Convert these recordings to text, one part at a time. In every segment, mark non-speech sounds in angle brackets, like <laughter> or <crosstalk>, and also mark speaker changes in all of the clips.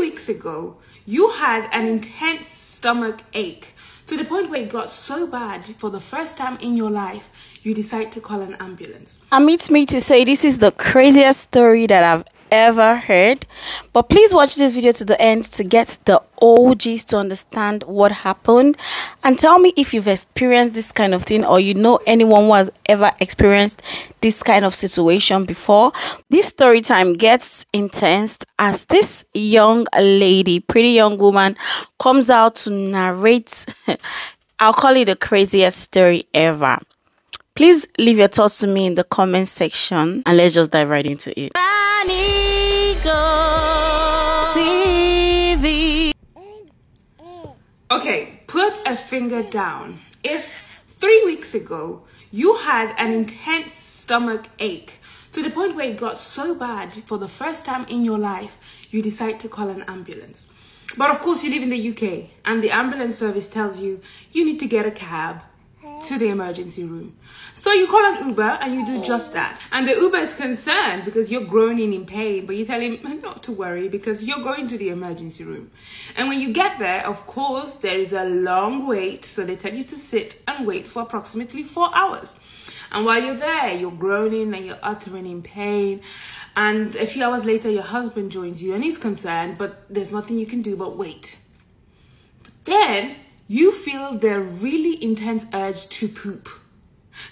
Speaker 1: weeks ago, you had an intense stomach ache to the point where it got so bad for the first time in your life, you decide to call an ambulance.
Speaker 2: Permit me to say this is the craziest story that I've ever heard. But please watch this video to the end to get the OGs to understand what happened and tell me if you've experienced this kind of thing or you know anyone who has ever experienced this kind of situation before. This story time gets intense as this young lady, pretty young woman, comes out to narrate, <laughs> I'll call it the craziest story ever. Please leave your thoughts to me in the comment section and let's just dive right into it.
Speaker 1: TV. Okay, put a finger down. If three weeks ago you had an intense stomach ache to the point where it got so bad for the first time in your life, you decide to call an ambulance. But of course, you live in the UK and the ambulance service tells you you need to get a cab to the emergency room. So you call an Uber and you do oh. just that. And the Uber is concerned because you're groaning in pain, but you tell him not to worry because you're going to the emergency room. And when you get there, of course, there is a long wait. So they tell you to sit and wait for approximately four hours. And while you're there, you're groaning and you're uttering in pain. And a few hours later, your husband joins you and he's concerned, but there's nothing you can do but wait. But then you feel the really intense urge to poop.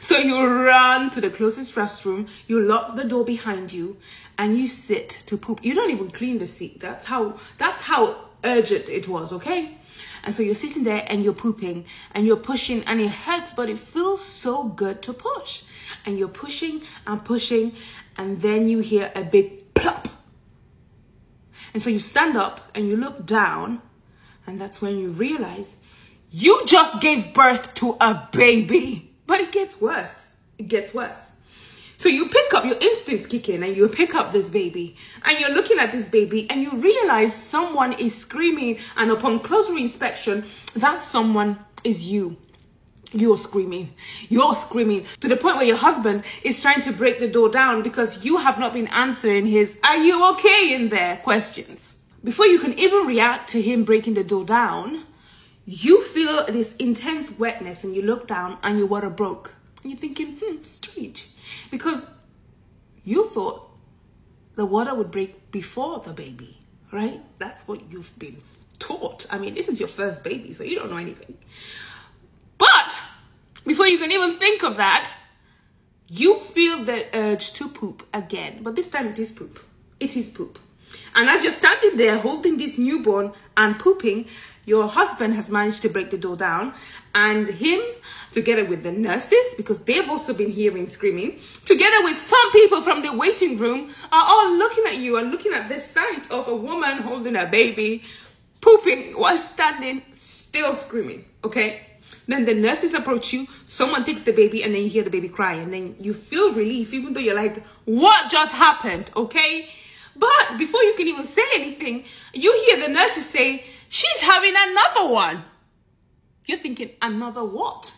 Speaker 1: So you run to the closest restroom, you lock the door behind you, and you sit to poop. You don't even clean the seat. That's how that's how urgent it was, okay? And so you're sitting there and you're pooping and you're pushing and it hurts, but it feels so good to push. And you're pushing and pushing, and then you hear a big plop. And so you stand up and you look down, and that's when you realize you just gave birth to a baby. But it gets worse. It gets worse. So you pick up, your instincts kick in and you pick up this baby and you're looking at this baby and you realize someone is screaming and upon closer inspection, that someone is you. You're screaming. You're screaming to the point where your husband is trying to break the door down because you have not been answering his, are you okay in there questions. Before you can even react to him breaking the door down, you feel this intense wetness and you look down and your water broke. And you're thinking, hmm, strange. Because you thought the water would break before the baby, right? That's what you've been taught. I mean, this is your first baby, so you don't know anything. But before you can even think of that, you feel the urge to poop again. But this time it is poop. It is poop. And as you're standing there holding this newborn and pooping, your husband has managed to break the door down. And him together with the nurses because they've also been hearing screaming together with some people from the waiting room are all looking at you and looking at the sight of a woman holding a baby pooping while standing still screaming okay? Then the nurses approach you someone takes the baby and then you hear the baby cry and then you feel relief even though you're like what just happened? Okay but before you can even say anything you hear the nurses say She's having another one. You're thinking, another what?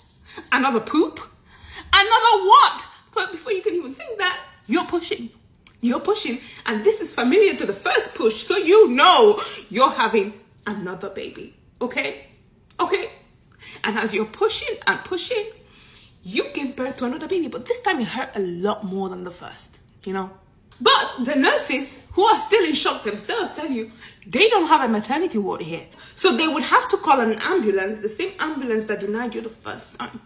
Speaker 1: Another poop? Another what? But before you can even think that, you're pushing. You're pushing. And this is familiar to the first push. So you know you're having another baby. Okay? Okay? And as you're pushing and pushing, you give birth to another baby. But this time it hurt a lot more than the first. You know? But the nurses who are still in shock themselves tell you they don't have a maternity ward here. So they would have to call an ambulance, the same ambulance that denied you the first time.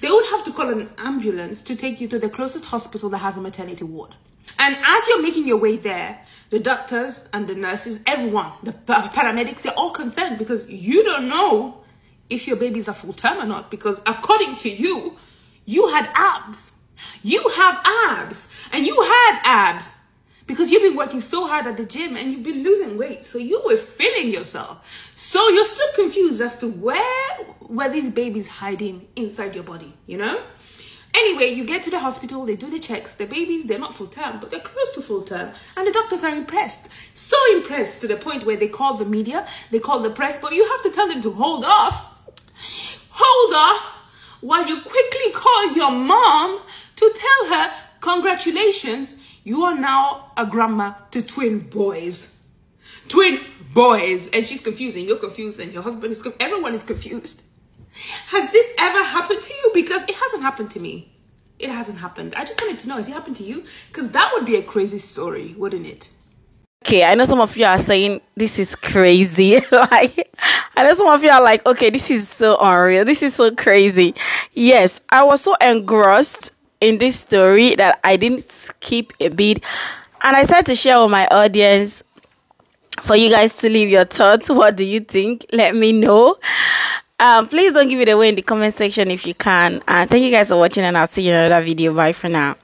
Speaker 1: They would have to call an ambulance to take you to the closest hospital that has a maternity ward. And as you're making your way there, the doctors and the nurses, everyone, the paramedics, they're all concerned because you don't know if your babies are full term or not. Because according to you, you had abs you have abs and you had abs because you've been working so hard at the gym and you've been losing weight. So you were feeling yourself. So you're still confused as to where were these babies hiding inside your body, you know? Anyway, you get to the hospital, they do the checks. The babies, they're not full term, but they're close to full term. And the doctors are impressed. So impressed to the point where they call the media, they call the press, but you have to tell them to hold off. Hold off while you quickly call your mom to tell her, Congratulations, you are now a grandma to twin boys. twin boys, and she's confused, and you're confused, and your husband is confused. Everyone is confused. Has this ever happened to you? Because it hasn't happened to me. It hasn't happened. I just wanted to know, has it happened to you? Because that would be a crazy story, wouldn't it?
Speaker 2: Okay, I know some of you are saying this is crazy. <laughs> like, I know some of you are like, okay, this is so unreal. This is so crazy. Yes, I was so engrossed in this story that I didn't skip a beat. And I said to share with my audience for you guys to leave your thoughts. <laughs> What do you think? Let me know. Um, please don't give it away in the comment section if you can. And uh, thank you guys for watching and I'll see you in another video. Bye for now.